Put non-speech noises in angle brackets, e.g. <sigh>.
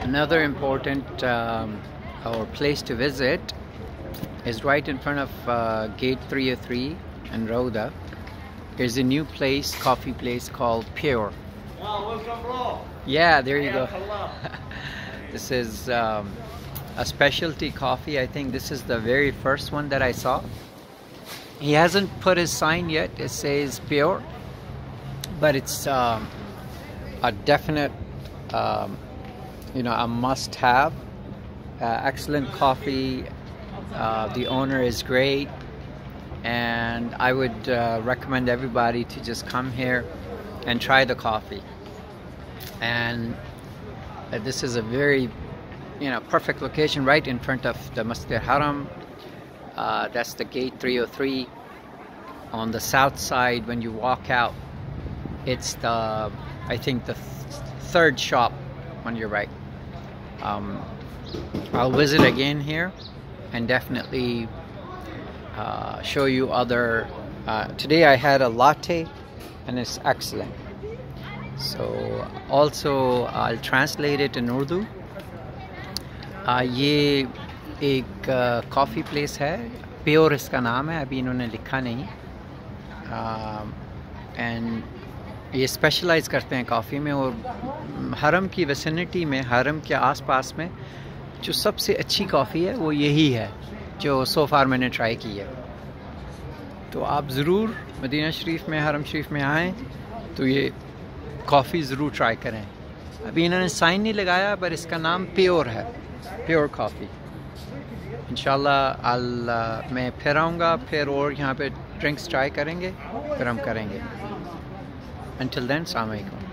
Another important um, our place to visit is right in front of uh, gate 303 and Rhoda. There's a new place, coffee place called Pure. Wow, welcome, bro. Yeah, there you go. <laughs> This is um, a specialty coffee. I think this is the very first one that I saw. He hasn't put his sign yet. It says pure, but it's um, a definite, um, you know, a must-have. Uh, excellent coffee. Uh, the owner is great, and I would uh, recommend everybody to just come here and try the coffee. And uh, this is a very you know perfect location right in front of the Masjid Haram uh, that's the gate 303 on the south side when you walk out it's the I think the th- third shop on your right um, I'll visit again here and definitely uh, show you other uh, today I had a latte and it's excellent so also I'll translate it in Urdu. Uh, ये एक coffee place है pure इसका नाम है अभी इन्होंने लिखा नहीं एंड ये स्पेशलाइज करते हैं कॉफ़ी में और हरम की वेसिनिटी में हरम के आसपास में जो सबसे अच्छी कॉफ़ी है, वो यही है, जो सो फार मैंने ट्राई की है। तो आप ज़रूर मदीना शरीफ में हरम शरीफ में आएँ तो ये कॉफ़ी ज़रूर ट्राई करें। अभी इन्होंने साइन नहीं लगाया, पर इसका नाम प्योर है प्योर कॉफ़ी इन मैं फिर आऊँगा, फिर और यहाँ पे ड्रिंक्स ट्राई करेंगे, फिर हम करेंगे। Until then, Assalamu alaikum.